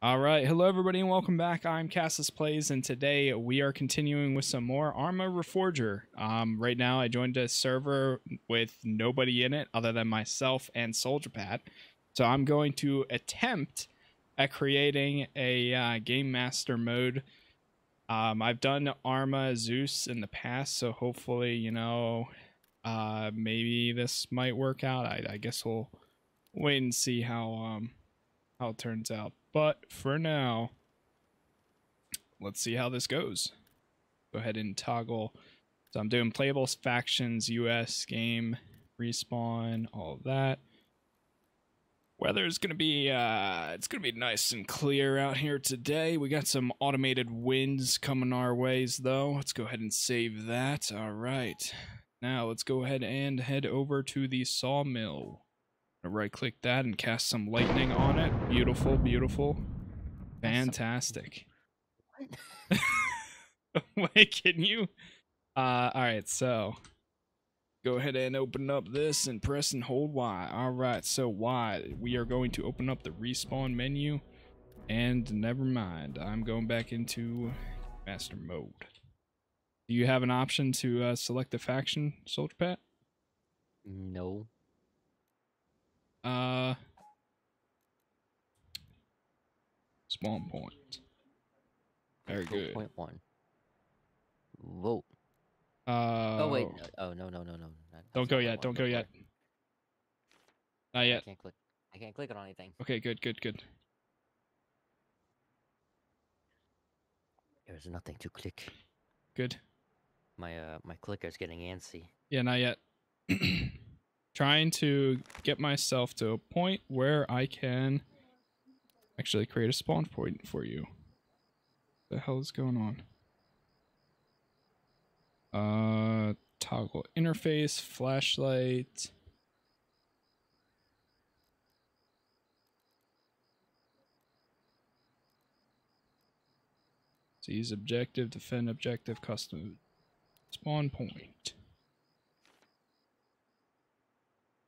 All right, hello everybody and welcome back. I'm Casas Plays and today we are continuing with some more Arma Reforger. Um, right now I joined a server with nobody in it other than myself and Soldier Pat. So I'm going to attempt at creating a uh, Game Master mode. Um, I've done Arma Zeus in the past, so hopefully, you know, uh, maybe this might work out. I, I guess we'll wait and see how um, how it turns out. But for now, let's see how this goes. Go ahead and toggle. So I'm doing playable factions, US game, respawn, all that. Weather is gonna be uh it's gonna be nice and clear out here today. We got some automated winds coming our ways though. Let's go ahead and save that. Alright. Now let's go ahead and head over to the sawmill right click that and cast some lightning on it. Beautiful, beautiful. Fantastic. Wait, can you? Uh, all right, so go ahead and open up this and press and hold Y. All right, so Y, we are going to open up the respawn menu and never mind. I'm going back into master mode. Do you have an option to uh, select the faction, Soldier Pat? No. Uh, spawn point. Very good. Point one. Whoa. Uh, oh wait. No, oh no no no no. Not, Don't go yet. Don't go yet. Not yet. I can't click. I can't click on anything. Okay. Good. Good. Good. There's nothing to click. Good. My uh my clicker's getting antsy. Yeah. Not yet. Trying to get myself to a point where I can actually create a spawn point for you. What the hell is going on? Uh, toggle interface, flashlight. Seize objective, defend objective, custom spawn point.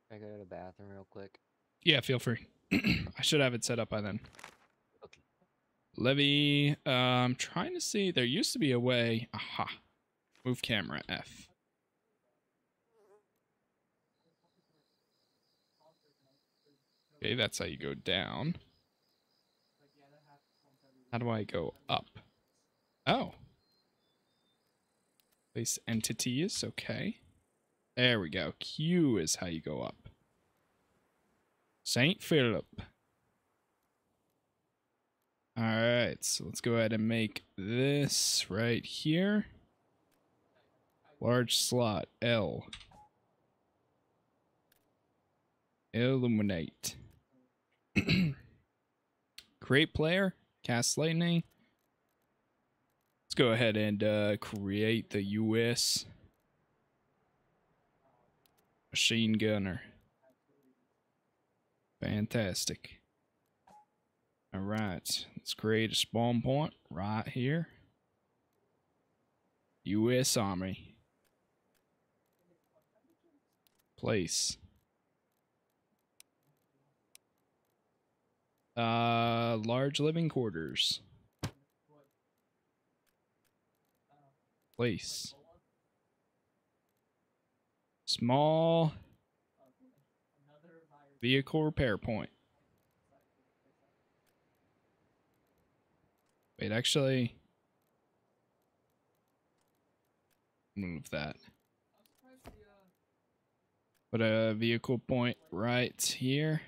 Can I go to the bathroom real quick? Yeah, feel free. I should have it set up by then. Okay. Levy, uh, I'm trying to see. There used to be a way. Aha. Move camera F. Okay, that's how you go down. How do I go up? Oh. Place entities, okay. There we go. Q is how you go up. St. Philip. Alright, so let's go ahead and make this right here. Large slot, L. Illuminate. Create player, cast lightning. Let's go ahead and uh, create the US machine gunner. Fantastic. All right, let's create a spawn point right here. U.S. Army. Place. Uh, large living quarters. Place. Small vehicle repair point. Wait, actually, move that. Put a vehicle point right here.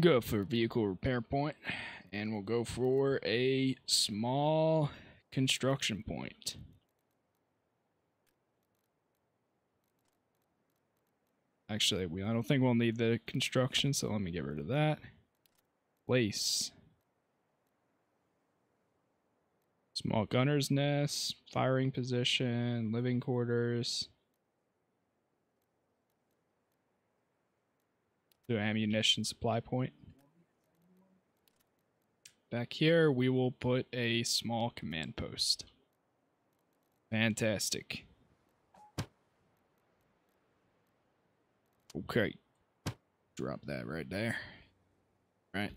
Go for vehicle repair point, and we'll go for a small construction point. Actually, we I don't think we'll need the construction, so let me get rid of that. Place. Small gunner's nest, firing position, living quarters. Do ammunition supply point. Back here, we will put a small command post. Fantastic. Okay. Drop that right there. Right.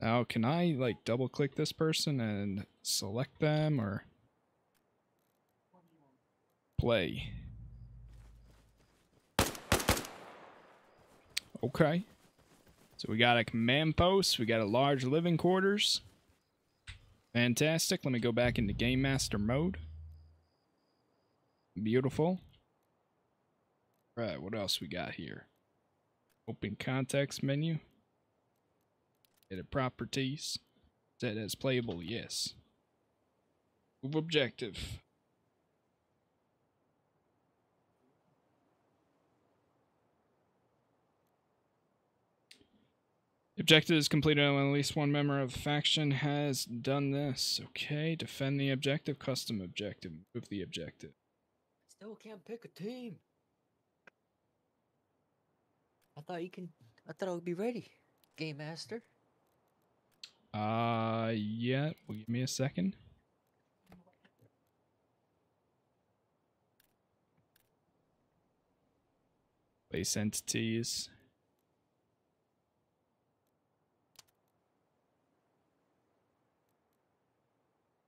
Now, can I like double click this person and select them or play? Okay. So we got a command post, we got a large living quarters. Fantastic. Let me go back into Game Master mode. Beautiful. Right, what else we got here? Open context menu. Edit properties. Set as playable, yes. Move objective. Objective is completed when at least one member of the faction has done this. Okay, defend the objective, custom objective, move the objective. Still can't pick a team. I thought you can. I thought I would be ready, Game Master. Uh, yeah, well, give me a second. Base entities.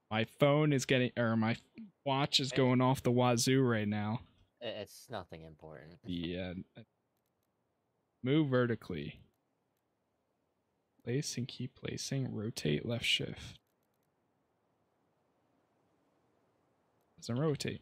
My phone is getting, or my watch is going off the wazoo right now. It's nothing important. Yeah. Move vertically. Place and keep placing. Rotate left shift. Doesn't rotate.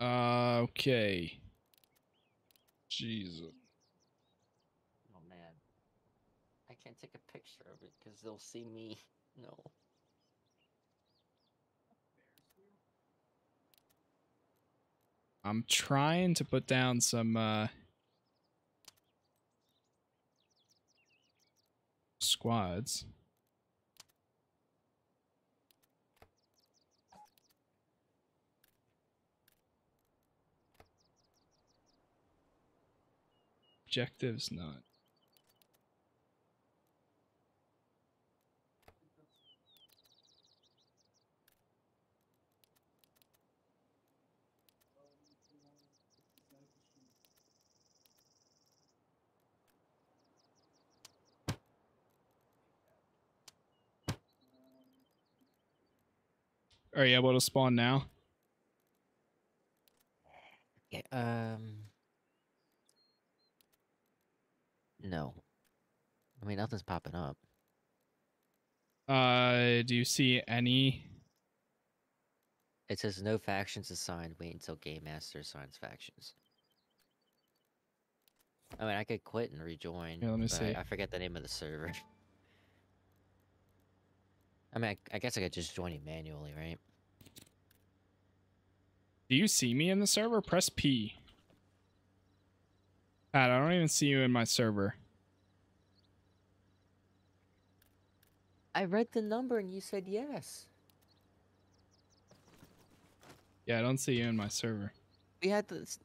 Uh, okay. Jesus. Oh man, I can't take a picture of it because they'll see me. No. I'm trying to put down some uh squads. Objectives not. Are you able to spawn now? Yeah. Um. No. I mean, nothing's popping up. Uh, do you see any? It says no factions assigned. Wait until Game Master assigns factions. I mean, I could quit and rejoin. Here, let me see. I, forget the name of the server. I mean, I, I guess I could just join it manually, right? Do you see me in the server? Press P. Pat, I don't even see you in my server. I read the number and you said yes. Yeah, I don't see you in my server. We had this.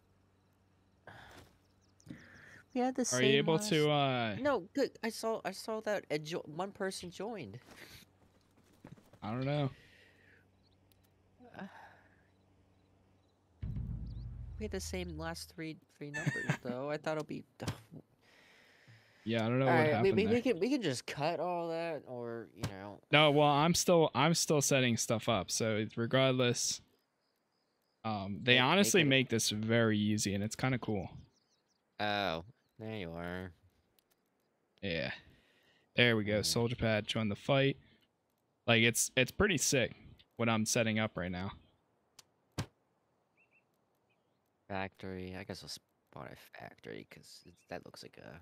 We had the Are you able last- to uh No, good. I saw. I saw that a jo- one person joined. I don't know. We had the same last three three numbers though. I thought it'll be. Yeah, I don't know All what right, we, happened we, there. we can we can just cut all that, or you know. No, well, I'm still I'm still setting stuff up. So regardless, um, they Make- make honestly it make this very easy, and it's kind of cool. Oh, there you are. Yeah, there we go. Soldier Pat, join the fight. Like it's it's pretty sick what I'm setting up right now. Factory. I guess I'll spawn a factory because that looks like a.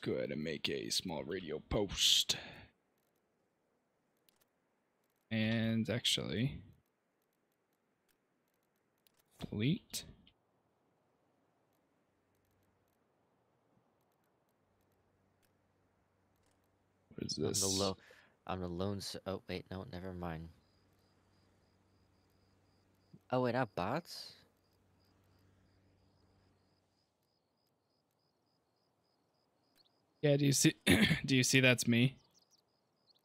Let's go ahead and make a small radio post. And actually, delete. What is this? I'm the low. I'm the lone. Oh wait, no, never mind. Oh wait, I have bots. Yeah, do you see do you see that's me?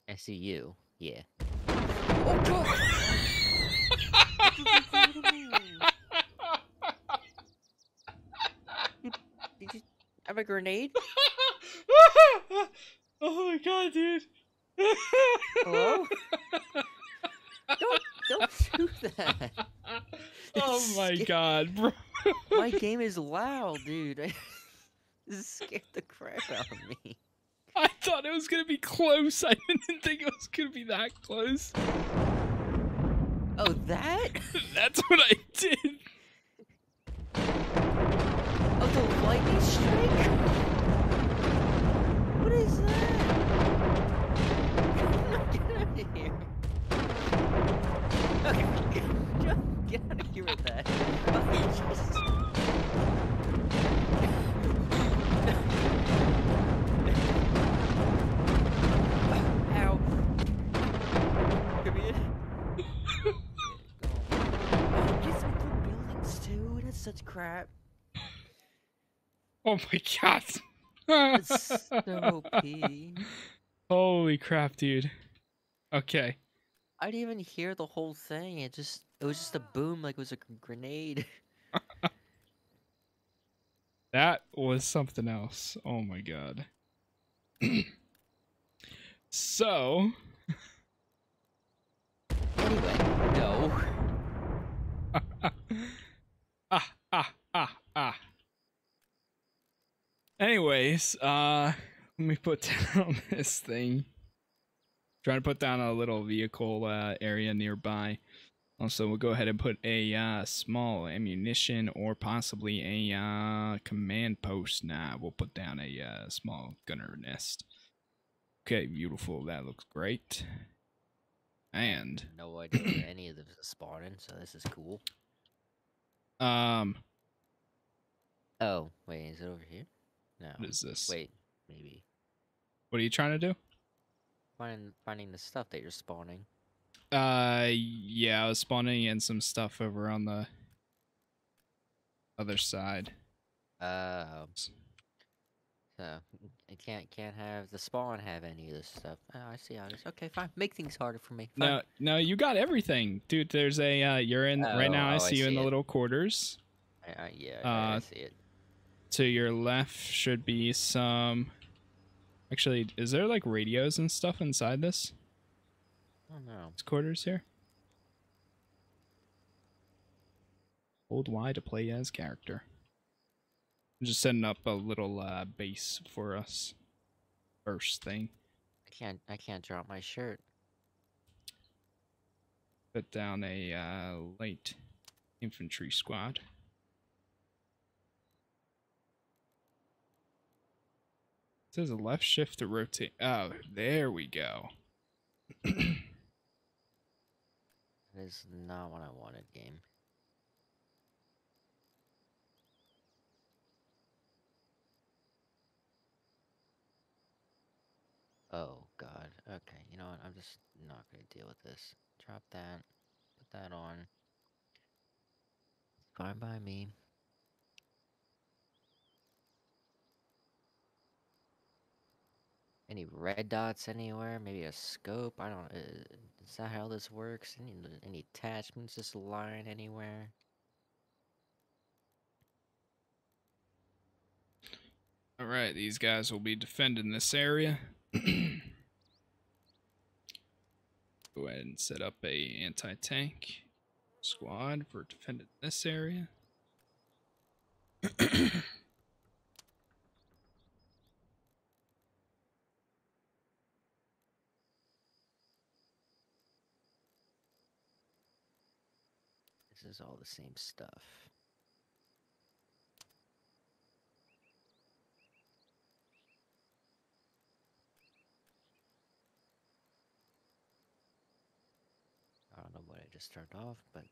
I see you. Yeah. Oh god! Did you have a grenade? oh my god, dude. Hello? Don't don't do that. oh my Sca- god, bro. My game is loud, dude. This scared the crap out of me. I thought it was gonna be close. I didn't think it was gonna be that close. Oh, that? That's what I did. Oh, the lightning strike? What is that? Crap. Oh my god. That's so OP. Holy crap, dude. Okay. I didn't even hear the whole thing. It just it was just a boom like it was a grenade. That was something else. Oh my god. so, Anyway, no. ah, ah, ah, ah. Anyways, uh, let me put down this thing. Trying to put down a little vehicle uh, area nearby. Also, we'll go ahead and put a uh, small ammunition or possibly a uh, command post. Nah, we'll put down a uh, small gunner nest. Okay, beautiful. That looks great. And No idea where any of them is spawning, so this is cool. Um, Oh, wait, is it over here? No. what is this? Wait, maybe. What are you trying to do? Finding finding the stuff that you're spawning. Uh, yeah, I was spawning in some stuff over on the other side. Uh, so I can't can't have the spawn have any of this stuff. Oh, I see how it is. Okay, fine. Make things harder for me. Fine. No, no, you got everything, dude. There's a uh, you're in right now. Oh, I oh, I see you in see the it. little quarters. I, I, yeah, I- I uh, see it. To your left should be some. Actually, is there like radios and stuff inside this? Oh no. These quarters here. Hold Y to play as character. I'm just setting up a little uh, base for us. First thing. I can't I can't drop my shirt. Put down a uh, light infantry squad. It says a left shift to rotate. Oh, there we go. That is not what I wanted, game. Oh god. Okay, you know what? I'm just not gonna deal with this. Drop that. Put that on. Fine by me. Any red dots anywhere? Maybe a scope? I don't. Uh, is that how this works? Any any attachments just lying anywhere? All right, these guys will be defending this area. Go ahead and set up a anti-tank squad for defending this area. This is all the same stuff. Just turned off, but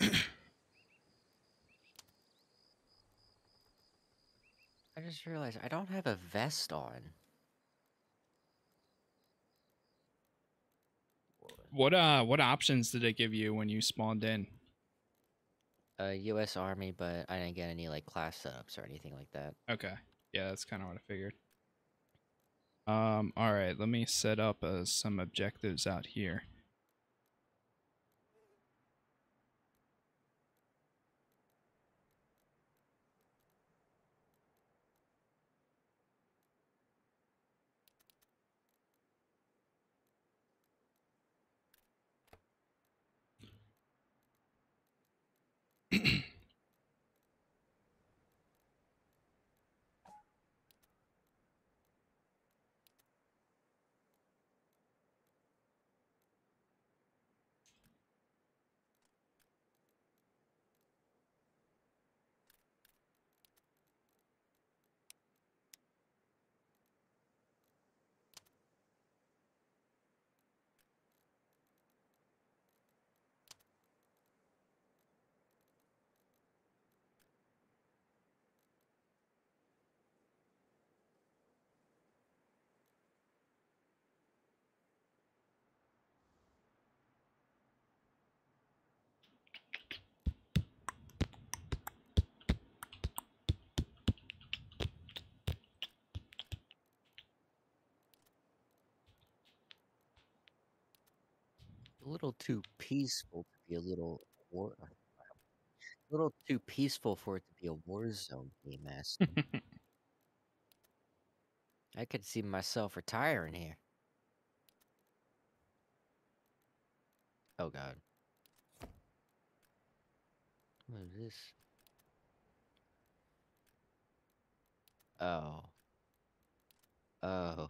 okay. I just realized I don't have a vest on. What uh what options did it give you when you spawned in? Uh, U.S. Army, but I didn't get any like class setups or anything like that. Okay. Yeah, that's kind of what I figured. Um all right, let me set up uh, some objectives out here. A little too peaceful to be a little war. Uh, a little too peaceful for it to be a war zone game, Master. I could see myself retiring here. Oh god. What is this? Oh. Oh.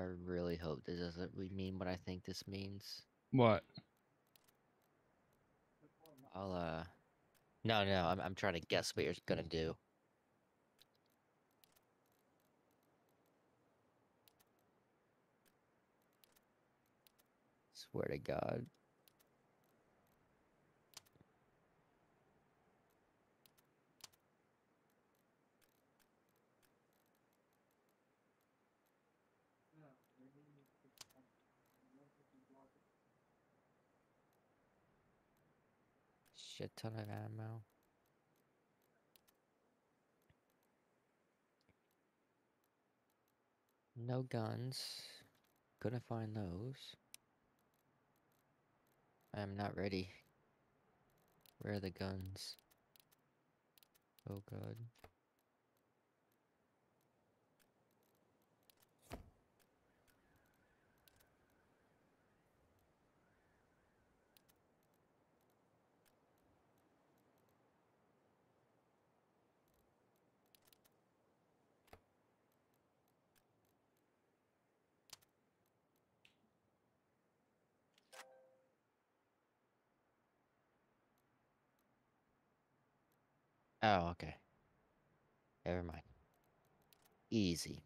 I really hope this doesn't mean what I think this means. What? I'll uh No no, I'm I'm trying to guess what you're gonna do. Swear to God. Shit ton of ammo. No guns. Couldn't find those. I'm not ready. Where are the guns? Oh god. Oh, okay. Never mind. Easy.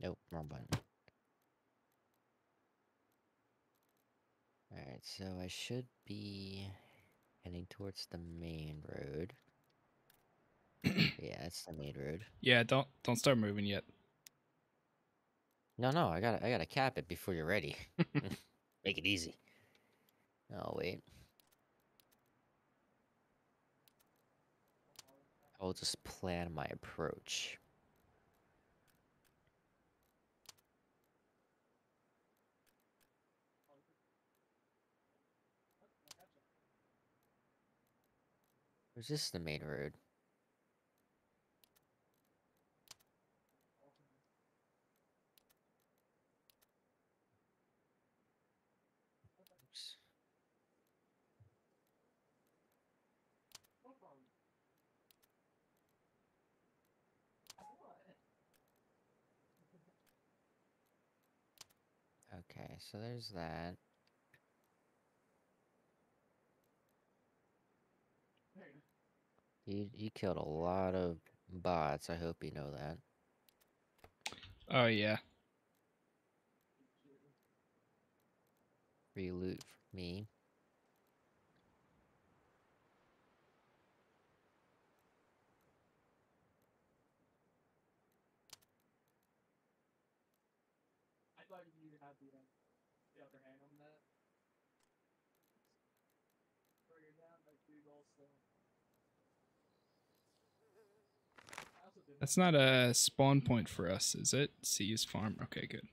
Nope, wrong button. Alright, so I should be heading towards the main road. yeah, it's the main road. Yeah, don't don't start moving yet. No, no, I gotta, I gotta cap it before you're ready. Make it easy. Oh wait. I'll just plan my approach. Is this the main road? Oops. Okay, so there's that. You you killed a lot of bots. I hope you know that. Oh yeah. Reloot for me. I thought you had the, uh, the upper hand on that. That's not a spawn point for us, is it? Seize farm. Okay, good.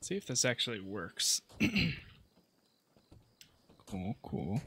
See if this actually works. cool, cool.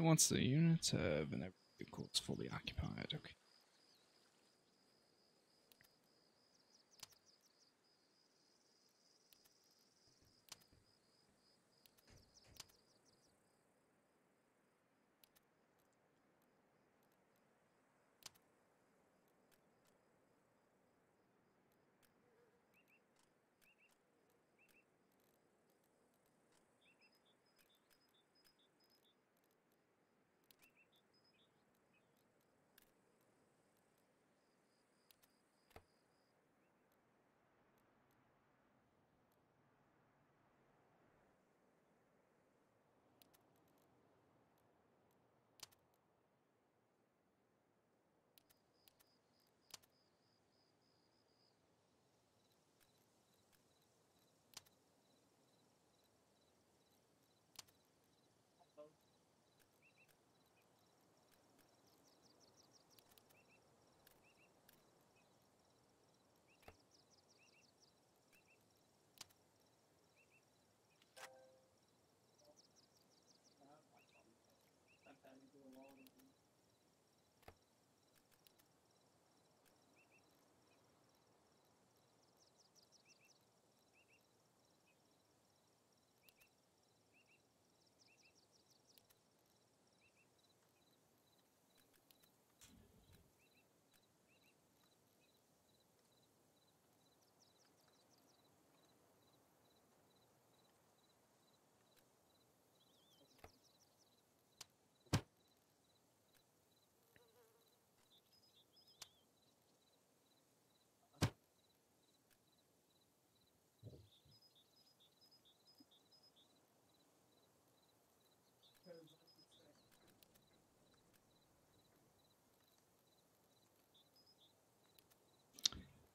Once the units have been cool, it's fully occupied. Okay.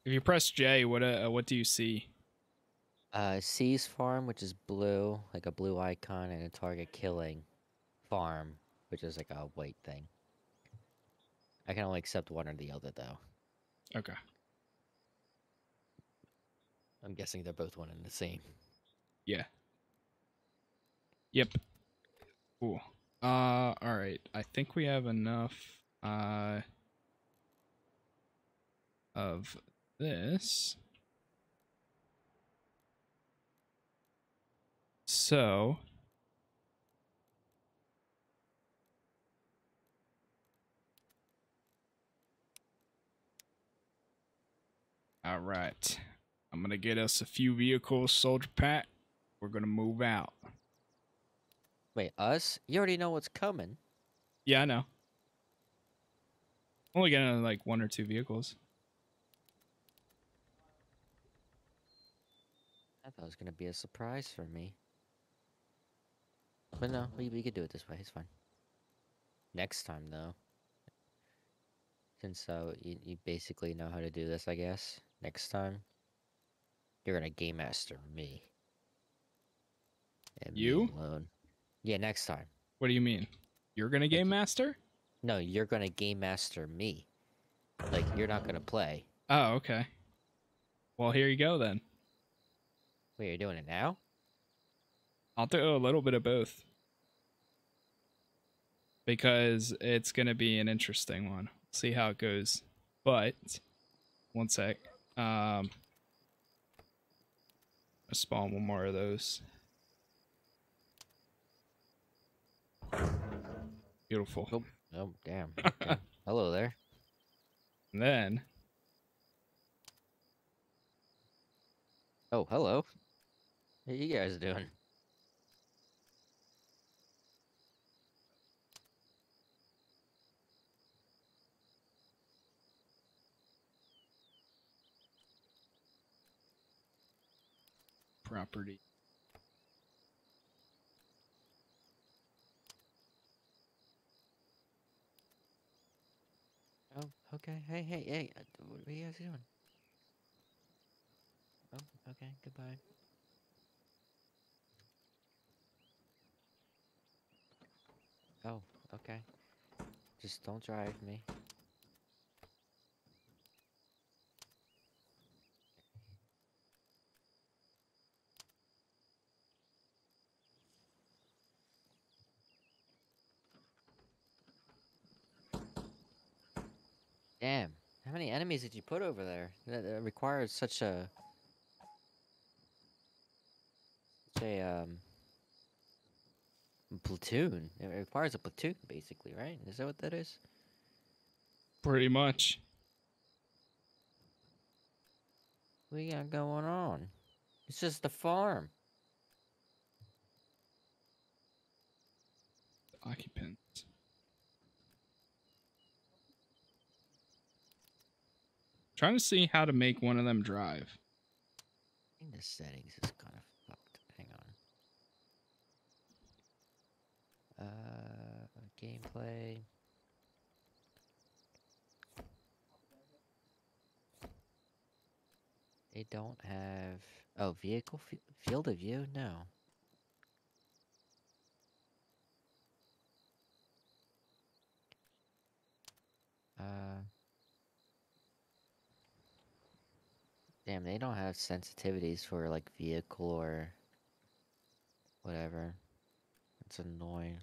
If you press J, what uh, what do you see? Uh, Seize Farm, which is blue, like a blue icon, and a target killing farm, which is like a white thing. I can only accept one or the other, though. Okay. I'm guessing they're both one and the same. Yeah. Yep. Cool. Uh, all right. I think we have enough. Uh, of this. So. All right. I'm going to get us a few vehicles, Soldier Pat. We're going to move out. Wait, us? You already know what's coming. Yeah, I know. Only getting uh, like one or two vehicles. I thought it was gonna be a surprise for me. But no, we, we could do it this way. It's fine. Next time, though. Since uh, you, you basically know how to do this, I guess. Next time, you're gonna game master me. And me You? alone. Yeah, next time. What do you mean? You're going to game master? No, you're gonna game master me. Like you're not gonna play. Oh, okay. Well, here you go then. Wait, you're doing it now? I'll do a little bit of both. Because it's going to be an interesting one. See how it goes. But, one sec. Um, I'll spawn one more of those. Beautiful. Oh, oh damn. Okay. Hello there. And then, Oh, hello. How you guys doing? property. Oh, okay. Hey, hey, hey. uh, What are you guys doing? Oh, okay. Goodbye. Oh, okay. Just don't drive me. Damn. How many enemies did you put over there? That, requires such a such um platoon. It requires a platoon, basically, right? Is that what that is? Pretty much. What you got going on? It's just a farm. Occupants. Trying to see how to make one of them drive. I think the settings is kind of Uh, gameplay. They don't have. Oh, vehicle field of view? No. Uh. Damn, they don't have sensitivities for like vehicle or whatever. It's annoying.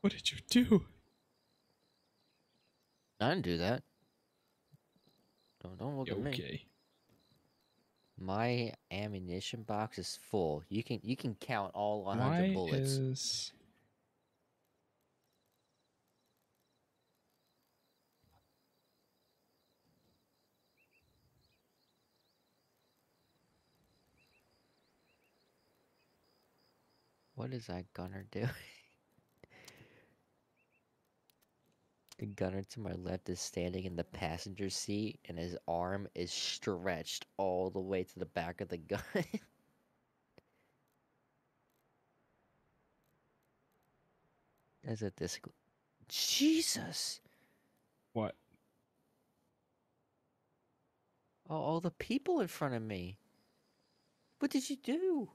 What did you do? I didn't do that. Don't don't look at me. Okay. My ammunition box is full. You can you can count all 100 Why bullets. is What is that gunner doing? the gunner to my left is standing in the passenger seat and his arm is stretched all the way to the back of the gun. That's a disc. Jesus! what? Oh, all the people in front of me. What did you do?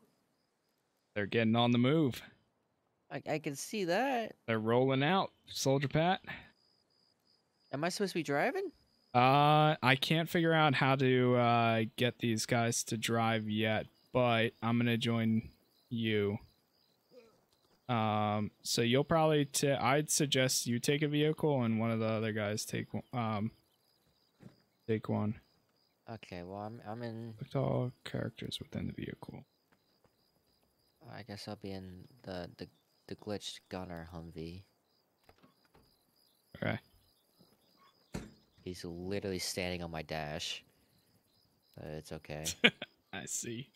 They're getting on the move. I, I can see that. They're rolling out, Soldier Pat. Am I supposed to be driving? Uh, I can't figure out how to uh, get these guys to drive yet, but I'm gonna join you. Um, so you'll probably t- I'd suggest you take a vehicle and one of the other guys take one- um take one. Okay, well I'm I'm in. Select all characters within the vehicle. I guess I'll be in the the the glitched gunner Humvee. Okay. He's literally standing on my dash. But it's okay. I see.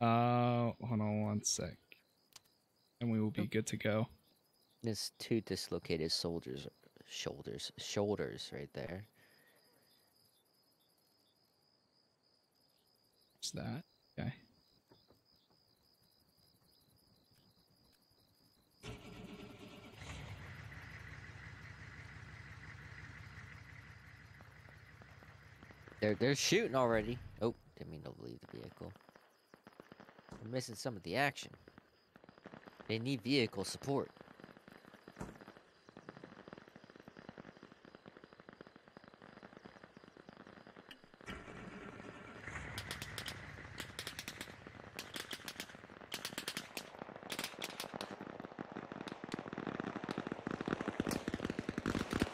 Uh, hold on one sec, and we will be good to go. There's two dislocated soldiers shoulders shoulders right there. What's that okay? They're they're shooting already. Oh, didn't mean to leave the vehicle. We're missing some of the action. They need vehicle support.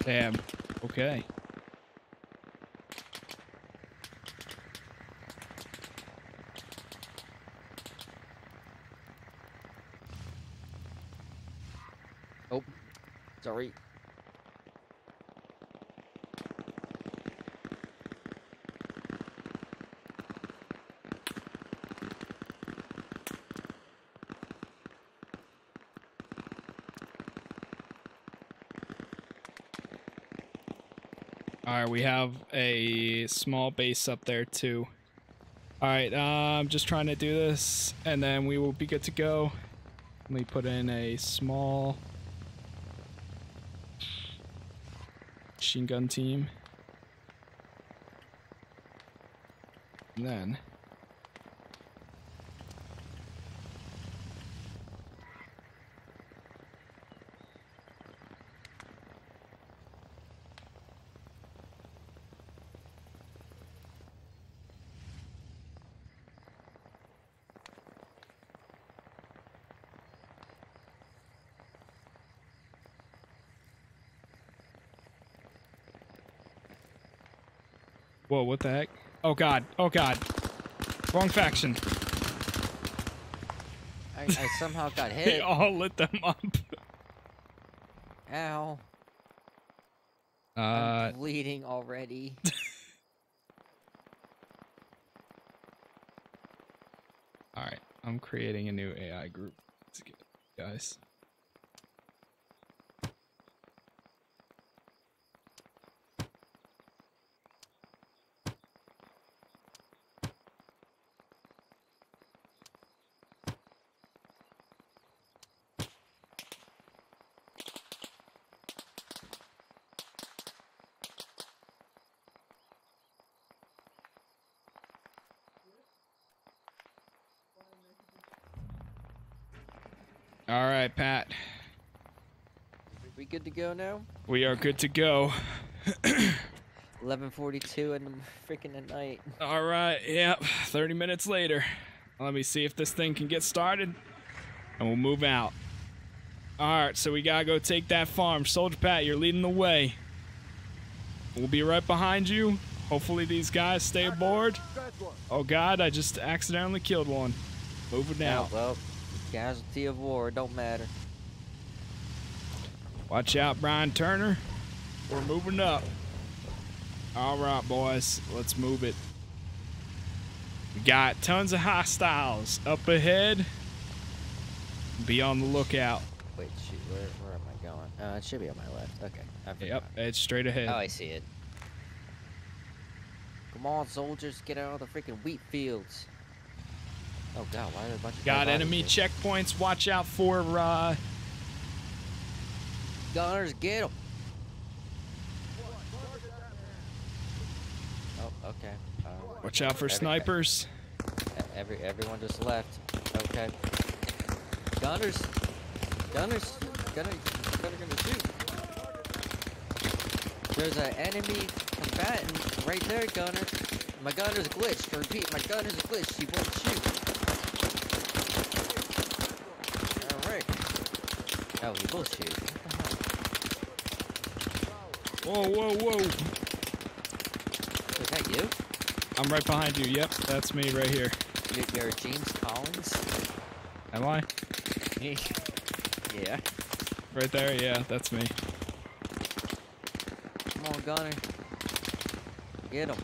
Damn. Okay. Sorry. All right, we have a small base up there too. All right, uh, I'm just trying to do this, and then we will be good to go. Let me put in a small machine gun team. And then Whoa, what the heck? Oh god, oh god. Wrong faction. I, I somehow got hit. They all lit them up. Ow. Uh, I'm bleeding already. alright. I'm creating a new AI group. Let's get guys. Alright, Pat. we good to go now? We are good to go. 11:42 in the freaking at night. Alright, yep. 30 minutes later. Let me see if this thing can get started. And we'll move out. Alright, so we gotta go take that farm. Soldier Pat, you're leading the way. We'll be right behind you. Hopefully these guys stay aboard. Oh god, I just accidentally killed one. Moving Yeah, oh, out. well, casualty of war, don't matter. Watch out, Brian Turner. We're moving up. All right, boys, let's move it. We got tons of hostiles up ahead. Be on the lookout. Wait, shoot, where, where am I going? Uh, it should be on my left. Okay. Yep, it's straight ahead. Oh, I see it. Come on, soldiers, get out of the freaking wheat fields. Oh god, why are there a bunch of Got enemy here? checkpoints. Watch out for uh Gunners, get them. Oh, okay. Uh, watch out for Every- snipers. every everyone just left. Okay. Gunners, gunners, gunner, gunner gonna shoot. There's an enemy combatant right there, gunner. My gunner's glitched. I repeat, my gunner's glitched. He won't shoot. All right. Oh, he will shoot. What the hell? Whoa, whoa, whoa! Is that you? I'm right behind you. Yep, that's me right here. You're, you're James Collins? Am I? yeah. Right there? Yeah, that's me. Come on, Gunner. Get him.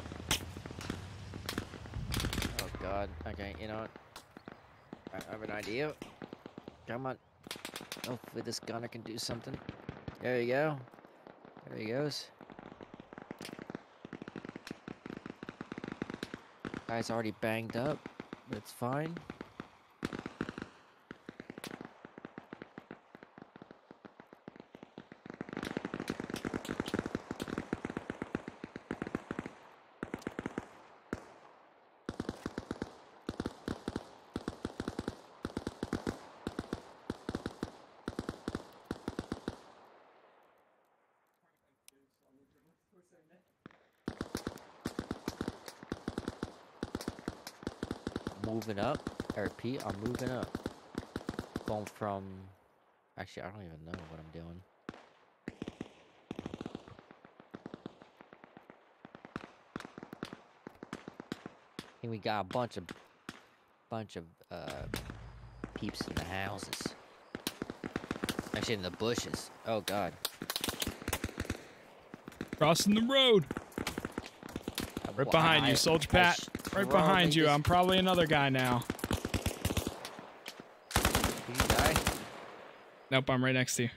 Oh, God. Okay, you know what? I I have an idea. Come on. Oh, Hopefully this Gunner can do something. There you go. There he goes. Guy's already banged up, but it's fine. Moving up. I repeat, I'm moving up. Going from... Actually, I don't even know what I'm doing. And we got a bunch of... Bunch of, uh... Peeps in the houses. Actually, in the bushes. Oh, God. Crossing the road. Right behind you, Soldier Pat. Right behind you. dis- I'm probably another guy now. Did you die? Nope, I'm right next to you.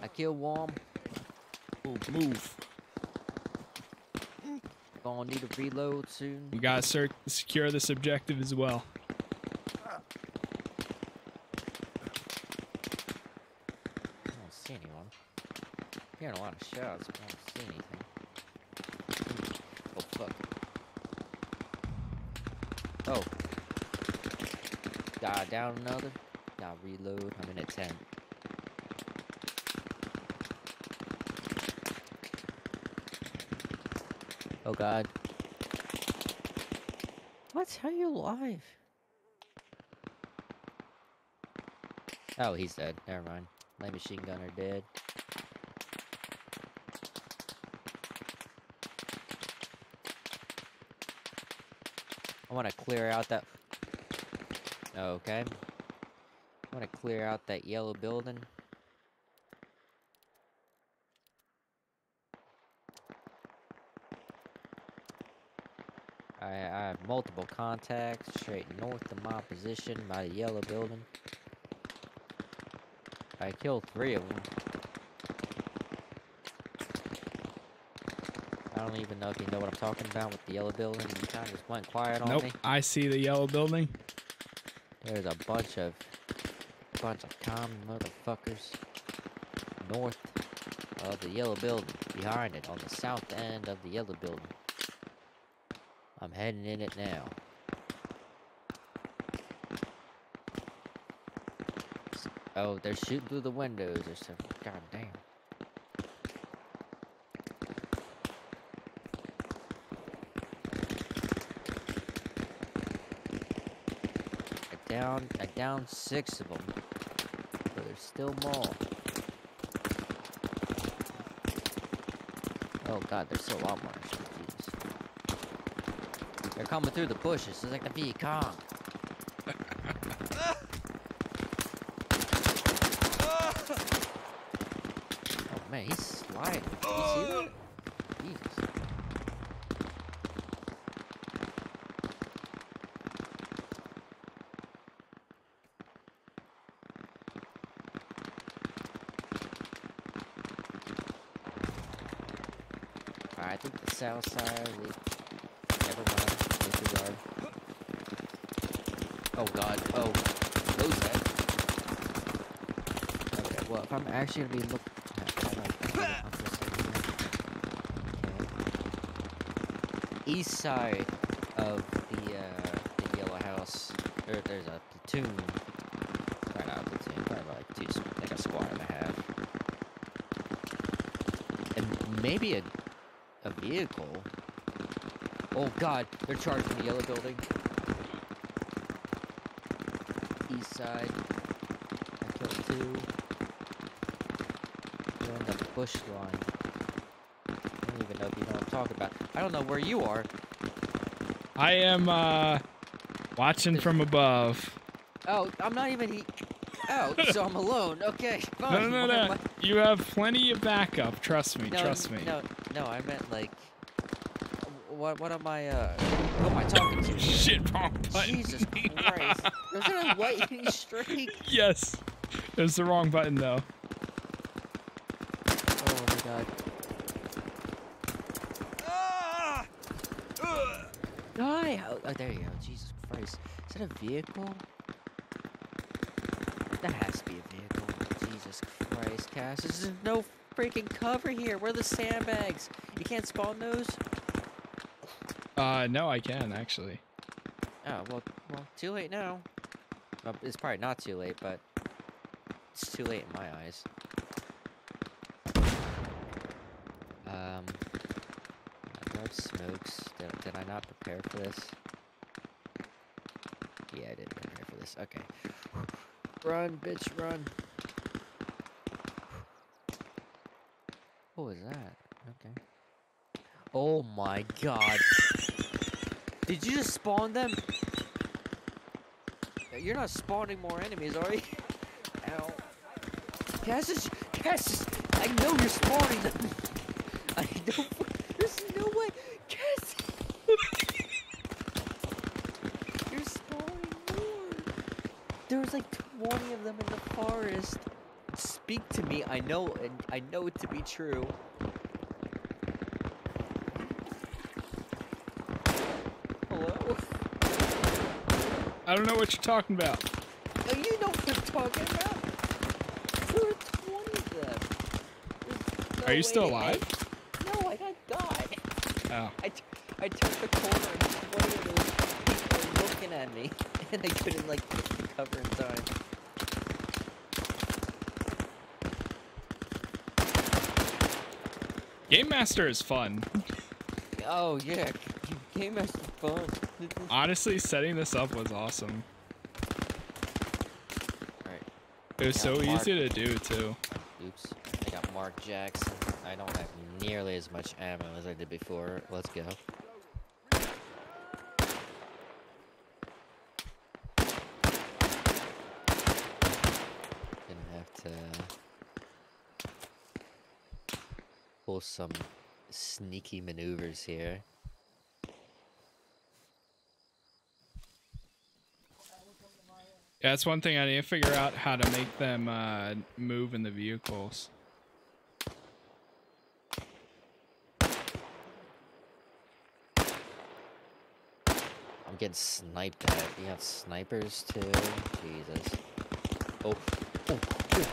I killed one. Move, move. Gonna need a reload soon. We gotta secure this objective as well. I don't see anyone. Hearing a lot of shots, but I don't see anything. Oh fuck. Oh. Got down another. Got reload. I'm in a tent. Oh god. What? How are you alive? Oh, he's dead. Never mind. My machine gunner dead. I want to clear out that. Okay. I want to clear out that yellow building. I, I have multiple contacts straight north of my position by the yellow building. I killed three of them. I don't even know if you know what I'm talking about with the yellow building. You kind of just went quiet on Nope, me. I see the yellow building. There's a bunch of bunch of common motherfuckers north of the yellow building, behind it, on the south end of the yellow building. I'm heading in it now. Oh, they're shooting through the windows or something. God damn. I down, six of them, but there's still more. Oh god, there's still a lot more. Jesus. They're coming through the bushes. It's like the Viet Cong. Oh man, he's sliding. You see that? Jesus. Alright, I think the south side is... Never mind. Disregard. Oh god. Oh. Who's that? Okay, well, if I'm actually gonna be looking... East side. of the uh, the yellow house. There, there's a platoon. A platoon, probably like two, like a squad and a half. And maybe a vehicle. Oh God, they're charging the yellow building. East side. I killed two. They're in the bush line. I don't even know if you know what I'm talking about. I don't know where you are. I am uh watching from above. Oh, I'm not even. He- oh, so I'm alone. Okay, No, fine. no, no, am no. You have plenty of backup. Trust me. no, trust me. No, no, I meant like. What? What am I? Uh, who am I talking to? Shit, wrong button. Jesus Christ! Was that a lightning streak? yes. It was the wrong button though. Oh my God! Die! Oh, oh, there you go. Jesus Christ! Is that a vehicle? That has to be a vehicle. Jesus Christ, Cass! There's no freaking cover here. Where are the sandbags? You can't spawn those? Uh, no, I can actually. Oh well, well, too late now. Well, it's probably not too late, but it's too late in my eyes. Um, I grabbed smokes. Did, did I not prepare for this? Yeah, I didn't prepare for this. Okay. Run, bitch, run. What was that? Okay. Oh my god. Did you just spawn them? You're not spawning more enemies, are you? Ow. Cassius, Cassius, I know you're spawning them. I know. There's no way. Cassius. you're spawning more. There's like 20 of them in the forest. Speak to me. I know, and I know it to be true. Hello? I don't know what you're talking about. Oh, you know what I'm talking about. There were 20 of them. No Are you still alive? hit- No, I got got. Oh. I, t- I turned the corner and 20 of those people were looking at me. And I couldn't, like, get the cover in time. Game Master is fun. Oh, yeah. Game Master is fun. Honestly, setting this up was awesome. Alright. It was so Mark. easy to do too. Oops. I got Mark Jackson. I don't have nearly as much ammo as I did before. Let's go. Gonna have to pull some sneaky maneuvers here. Yeah, that's one thing I need to figure out how to make them uh, move in the vehicles. I'm getting sniped at. You have snipers too? Jesus. Oh. Oh. oh.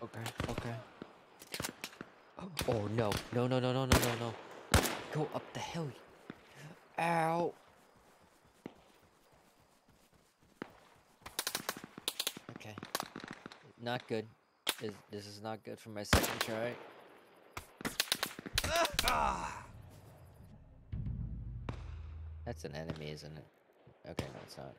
Okay, okay. Oh, no. No, no, no, no, no, no, no. Go up the hill. Ow. Okay. Not good. This, this is not good for my second try. That's an enemy, isn't it? Okay, no, it's not.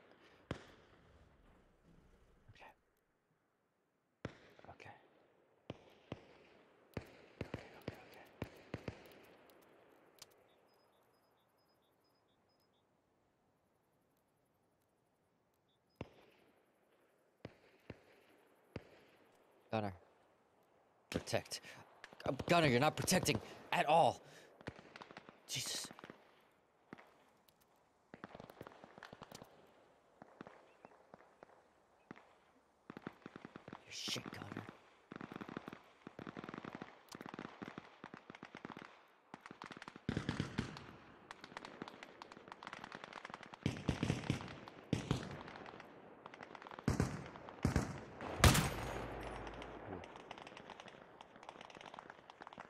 Protect. Gunner, you're not protecting at all. Jesus. You shit, Gunner.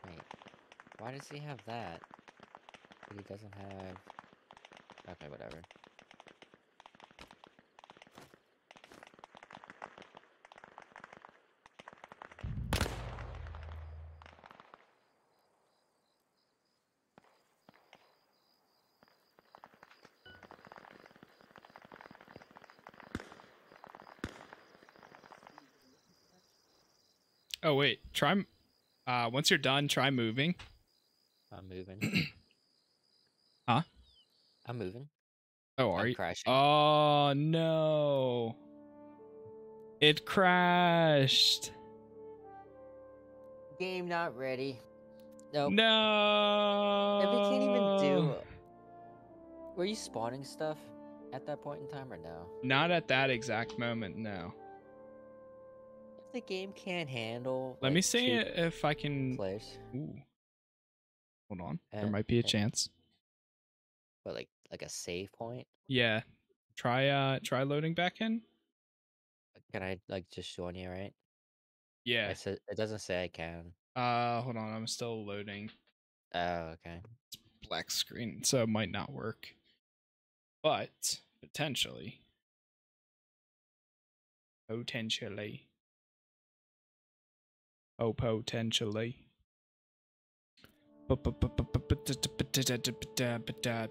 Hey, Why does he have that? But he doesn't have. Okay, whatever. Oh wait, try. Uh, once you're done, try moving. Moving. Huh? I'm moving. Oh, are I'm you? crashing. Oh no! It crashed. Game not ready. Nope. No. And we can't even do. Were you spawning stuff at that point in time or no? Not at that exact moment. No. If the game can't handle. Let like, me see if I can. Players, Ooh. Hold on. there Uh, might be a uh. chance. but like like a save point. Yeah. Try uh try loading back in. Can I like just join you, right? Yeah. It, says, it doesn't say I can. Uh hold on, I'm still loading. Oh, okay. Black screen, so it might not work. But potentially. Potentially. Oh potentially.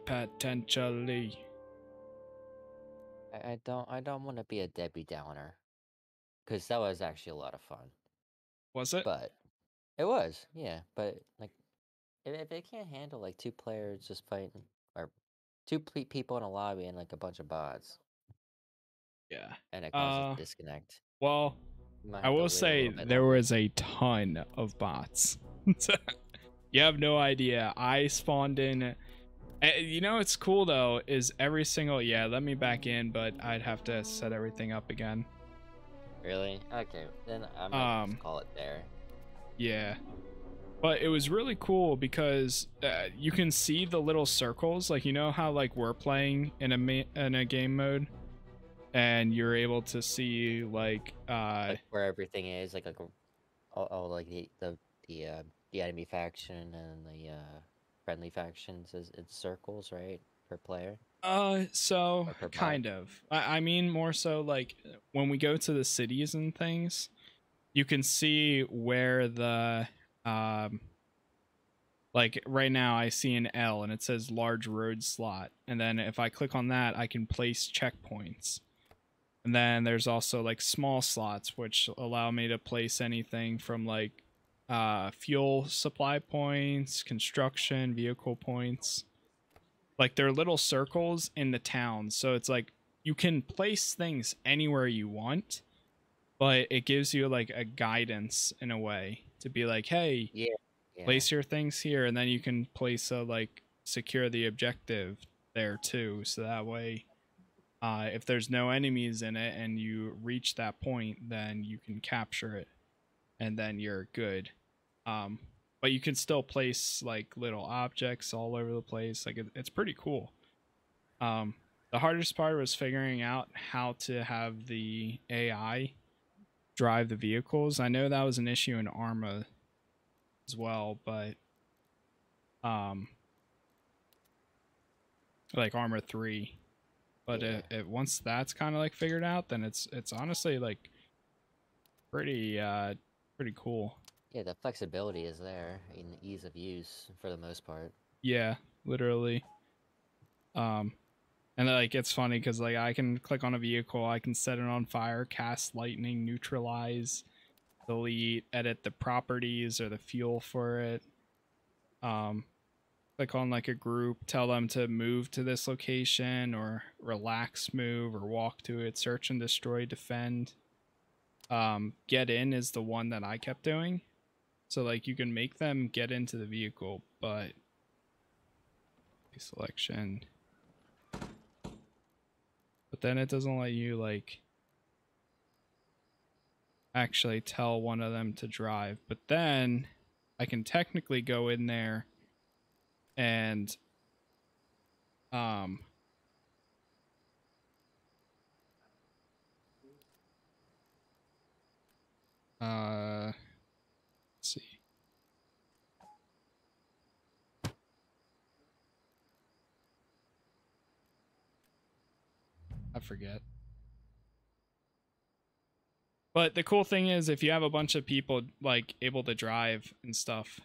Potentially. I, don't I don't want to be a Debbie Downer, because that was actually a lot of fun. Was it? But it was, yeah. But like, if, if it can't handle like two players just fighting, or two pe- people in a lobby and like a bunch of bots, Yeah. and it causes Uh, a disconnect. Well, I will say there was a ton of bots. you have no idea. I spawned in. eh, You know what's cool though is every single yeah. Let me back in, but I'd have to set everything up again. Really? Okay, then I might Um, just call it there. Yeah, but it was really cool because uh, you can see the little circles. Like you know how like we're playing in a ma- in a game mode, and you're able to see like uh Like where everything is, like like, all, all like the the the uh, the enemy faction and the uh, friendly factions is it's circles, right, per player. Uh, so Or per bot? kind of. I, I mean, more so like when we go to the cities and things, you can see where the um, like right now I see an L and it says large road slot, and then if I click on that, I can place checkpoints. And then there's also like small slots which allow me to place anything from like uh fuel supply points, construction, vehicle points like they're little circles in the town so it's like you can place things anywhere you want but it gives you like a guidance in a way to be like hey Yeah. place your things here and then you can place a like secure the objective there too so that way uh, if there's no enemies in it and you reach that point then you can capture it and then you're good um, but you can still place like little objects all over the place. Like it, it's pretty cool. Um, the hardest part was figuring out how to have the ai drive the vehicles. I know that was an issue in arma as well but um like Arma 3 but Yeah. it, it once that's kind of like figured out then it's it's honestly like pretty uh pretty cool Yeah, the flexibility is there in the ease of use for the most part. Yeah, literally. Um, and like it's funny because like I can click on a vehicle, I can set it on fire, cast lightning, neutralize, delete, edit the properties or the fuel for it. Um, click on like a group, tell them to move to this location or relax, move or walk to it, search and destroy, defend. Um, get in is the one that I kept doing. So like you can make them get into the vehicle, but selection. But then it doesn't let you like actually tell one of them to drive. But then I can technically go in there and um uh let's see. I forget. But the cool thing is, if you have a bunch of people like able to drive and stuff,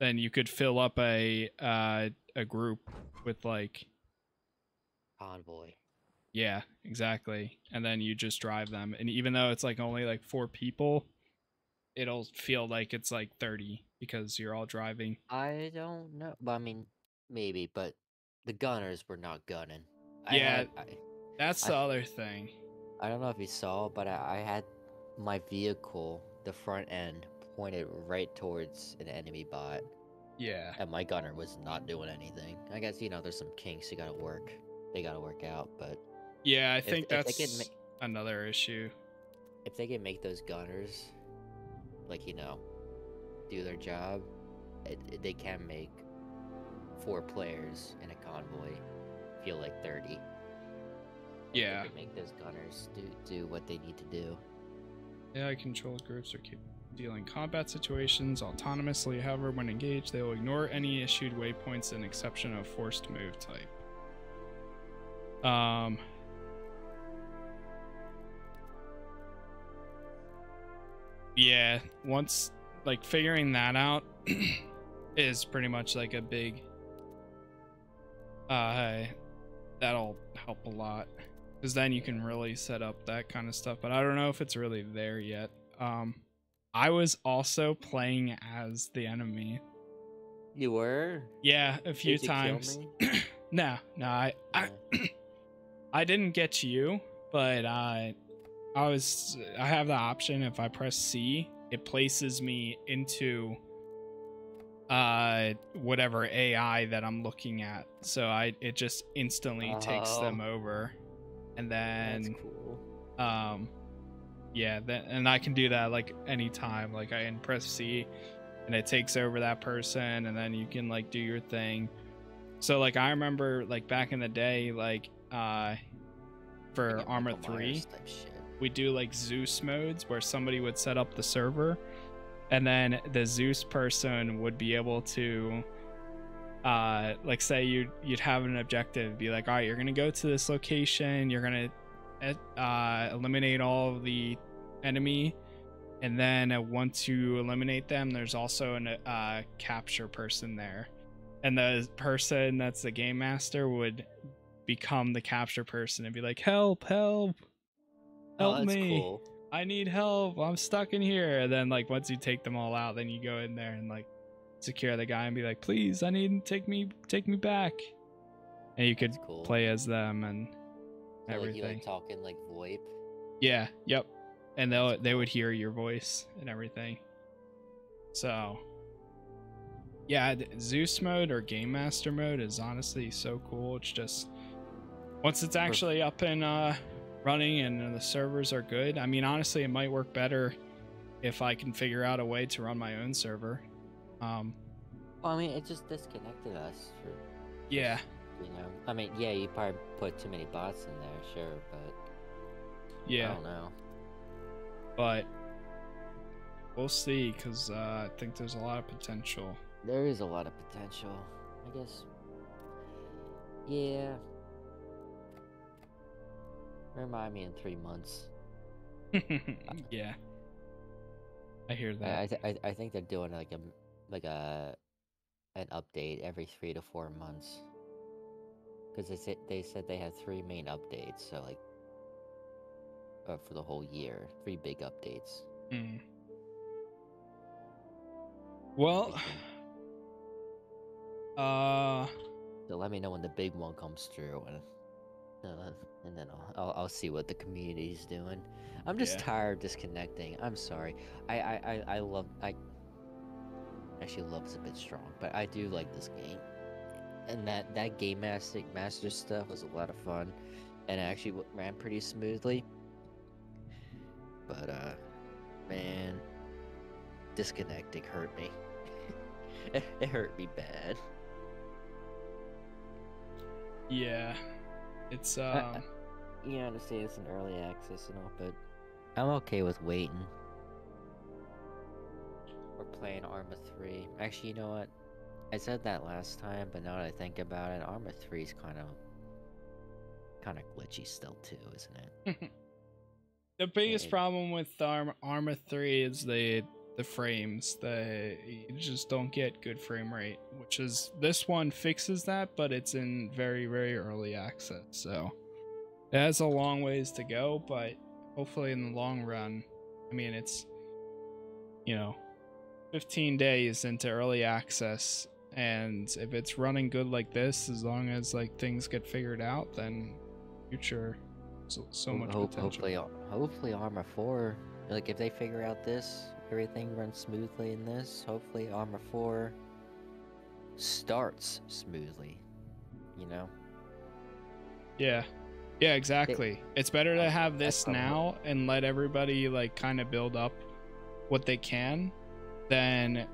then you could fill up a uh, a group with like Convoy. yeah, exactly, and then you just drive them. And even though it's like only like four people, it'll feel like it's like thirty because you're all driving. I don't know. But I mean, maybe. But the gunners were not gunning. Yeah. I, That's I- the other thing. I don't know if you saw, but I, I had my vehicle, the front end, pointed right towards an enemy bot, Yeah. and my gunner was not doing anything. I guess you know there's some kinks you gotta work. They gotta work out, but Yeah, I if- think if that's ma- another issue. if they can make those gunners, like you know, do their job, it, it- they can make four players in a convoy feel like thirty. Yeah. they can make those gunners do do what they need to do. AI controlled groups are capable of dealing combat situations autonomously. However, when engaged, they will ignore any issued waypoints and exception of forced move type. Um. Yeah, once like figuring that out is pretty much like a big uh that'll help a lot because then you can really set up that kind of stuff but i don't know if it's really there yet. Um i was also playing as the enemy. You were? Yeah a few Did you kill times. me? no no i I, I didn't get you but i i was i have the option if i press c it places me into uh whatever ai that i'm looking at so i it just instantly takes Oh. them over and That's then cool. um yeah then and i can do that like anytime like i can press c and it takes over that person and then you can like do your thing so like i remember like back in the day like uh for Arma 3 Myers type shit. we do like zeus modes where somebody would set up the server and then the zeus person would be able to uh like say you'd you'd have an objective be like all right you're gonna go to this location you're gonna uh, uh eliminate all of the enemy and then uh, once you eliminate them there's also an uh capture person there and the person that's the game master would become the capture person and be like help help Oh, help that's me cool. I need help. I'm stuck in here. And then like once you take them all out, then you go in there and like secure the guy and be like, please, I need take me take me back. And you could cool. play as them and So, like, everything. you like talking like VoIP. yeah, yep. And they'll they would hear your voice and everything. So yeah, Zeus mode or Game Master mode is honestly so cool. It's just once it's actually up and uh, running and the servers are good. I mean, honestly, it might work better if I can figure out a way to run my own server. Um, Well, I mean, it just disconnected us. For, yeah, you know, I mean, yeah, you probably put too many bots in there, sure, but yeah, I don't know. but we'll see because uh, I think there's a lot of potential. There is a lot of potential. I guess. Yeah. Remind me in three months. yeah, I hear that. I, th- I I think they're doing like a like a an update every three to four months. Because they said they said they had three main updates, so like uh, for the whole year, three big updates. Mm. Well, uh, So let me know when the big one comes through, and uh, and then I'll, I'll I'll see what the community's doing. I'm just Yeah. tired of disconnecting. I'm sorry. I I I, I love I. Actually, love's a bit strong, but I do like this game, and that that game master master stuff was a lot of fun, and it actually ran pretty smoothly. But uh, man, disconnecting hurt me. it, it hurt me bad. yeah, it's um, You understand it's an early access and all, but I'm okay with waiting. We're playing Arma 3. Actually, you know what? I said that last time, but now that I think about it, Arma 3 is kind of kind of glitchy still too, isn't it? The biggest Yeah. problem with Arm- Arma 3 is the the frames. that you just don't get good frame rate, which is this one fixes that, but it's in very very early access. So it has a long ways to go, but hopefully in the long run, I mean it's you know 15 days into early access and if it's running good like this as long as like things get figured out then future so, so much hope- potential hopefully, hopefully Arma Four, like if they figure out this, everything runs smoothly in this. Hopefully Arma Four starts smoothly. You know. Yeah. Yeah, exactly. it's better to have this now and let everybody like kind of build up what they can than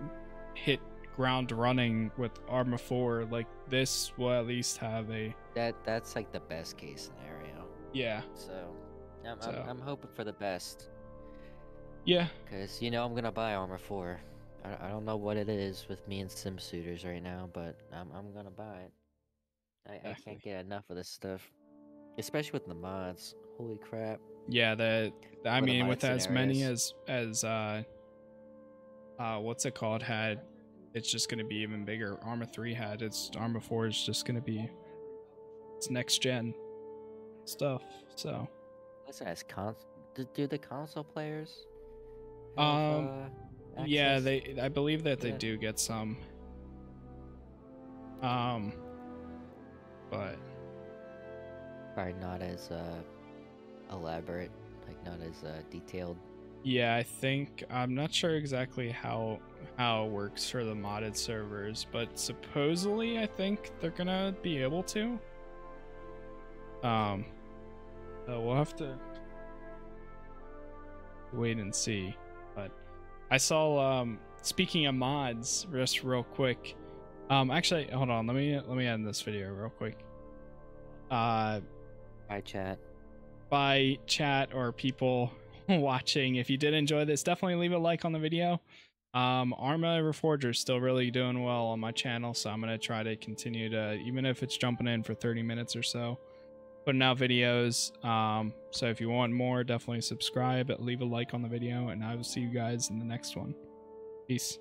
hit ground running with Arma 4 like this will at least have a That that's like the best case scenario. yeah. So, I'm So- I'm, I'm hoping for the best. Yeah. Cause you know I'm gonna buy Arma Four. I, I don't know what it is with me and sim shooters right now, but I'm I'm gonna buy it. I, I can't get enough of this stuff, especially with the mods. Holy crap! Yeah, the I the mean mod with as many as as uh uh what's it called had it's just going to be even bigger. Arma 3 had it's Arma 4 is just going to be it's next gen stuff. So, Listen, as con, do, do the console players? Um, uh, yeah, they I believe that they Yeah. do get some um but probably not as uh elaborate, like not as uh, detailed. Yeah, I think I'm not sure exactly how how it works for the modded servers, but supposedly I think they're gonna be able to. Um, so we'll have to wait and see. But I saw um speaking of mods, just real quick. Um, actually, hold on. Let me let me end this video real quick. Uh, Hi, chat. by chat or people watching. If you did enjoy this, definitely leave a like on the video. Um, Arma Reforger is still really doing well on my channel, so I'm gonna try to continue to, even if it's jumping in for 30 minutes or so, putting out videos. Um, so if you want more, definitely subscribe, leave a like on the video, and I will see you guys in the next one. Peace.